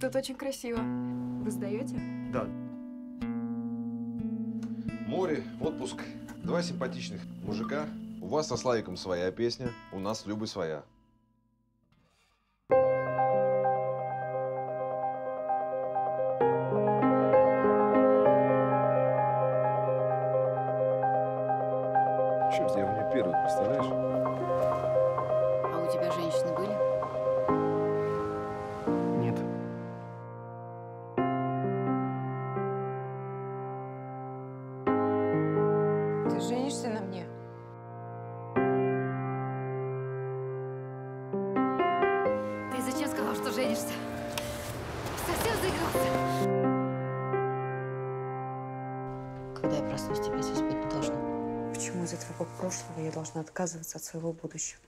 тут очень красиво. Вы сдаете? Да. Море, отпуск, два симпатичных мужика. У вас со Славиком своя песня, у нас с Любой своя. Черт, я у нее первый, представляешь? А у тебя женщины были? Ты женишься на мне? Ты зачем сказал, что женишься? Совсем заигрался? Когда я проснусь, тебя здесь быть не должно. Почему из-за твоего прошлого я должна отказываться от своего будущего?